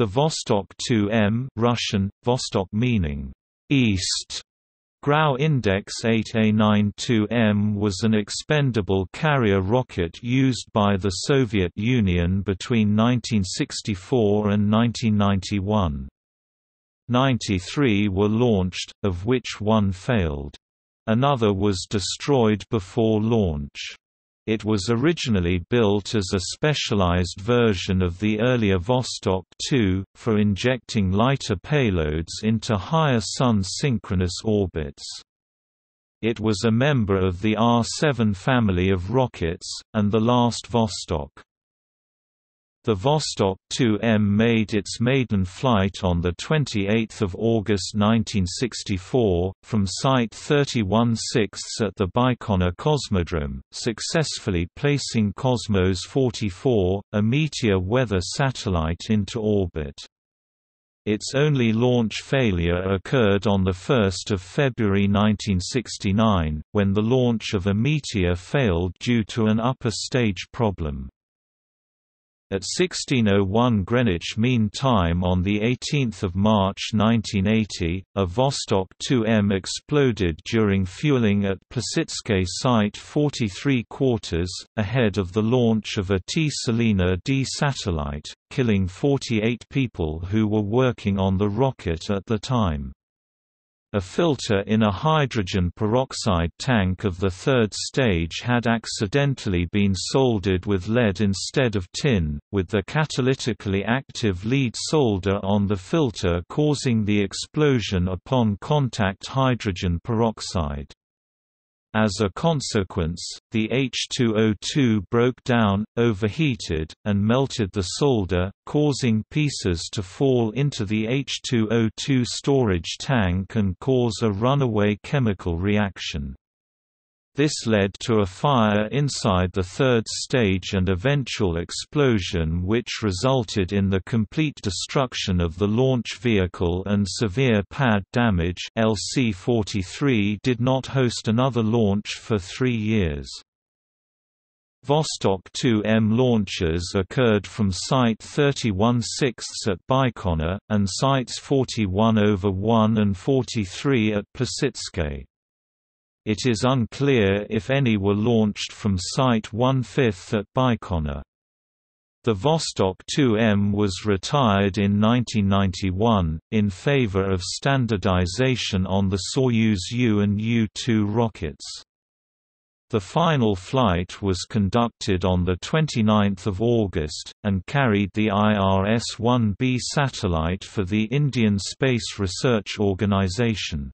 The Vostok 2M Russian, Vostok meaning east, GRAU Index 8A92M was an expendable carrier rocket used by the Soviet Union between 1964 and 1991. 93 were launched, of which one failed. Another was destroyed before launch. It was originally built as a specialized version of the earlier Vostok 2, for injecting lighter payloads into higher Sun-synchronous orbits. It was a member of the R-7 family of rockets, and the last Vostok. The Vostok 2M made its maiden flight on 28 August 1964, from Site 31 6 at the Baikonur Cosmodrome, successfully placing Kosmos 44, a meteor weather satellite into orbit. Its only launch failure occurred on 1 February 1969, when the launch of a meteor failed due to an upper stage problem. At 1601 Greenwich Mean Time on 18 March 1980, a Vostok 2M exploded during fueling at Plesetsk Site 43 quarters, ahead of the launch of a T D satellite, killing 48 people who were working on the rocket at the time. A filter in a hydrogen peroxide tank of the third stage had accidentally been soldered with lead instead of tin, with the catalytically active lead solder on the filter causing the explosion upon contact hydrogen peroxide. As a consequence, the H2O2 broke down, overheated, and melted the solder, causing pieces to fall into the H2O2 storage tank and cause a runaway chemical reaction. This led to a fire inside the third stage and eventual explosion which resulted in the complete destruction of the launch vehicle and severe pad damage LC-43 did not host another launch for three years. Vostok 2M launches occurred from Site 31 6 at Baikonur, and Sites 41 over 1 and 43 at Plesetsk. It is unclear if any were launched from Site 1/5 at Baikonur. The Vostok 2M was retired in 1991, in favor of standardization on the Soyuz U and U-2 rockets. The final flight was conducted on 29 August, and carried the IRS-1B satellite for the Indian Space Research Organisation.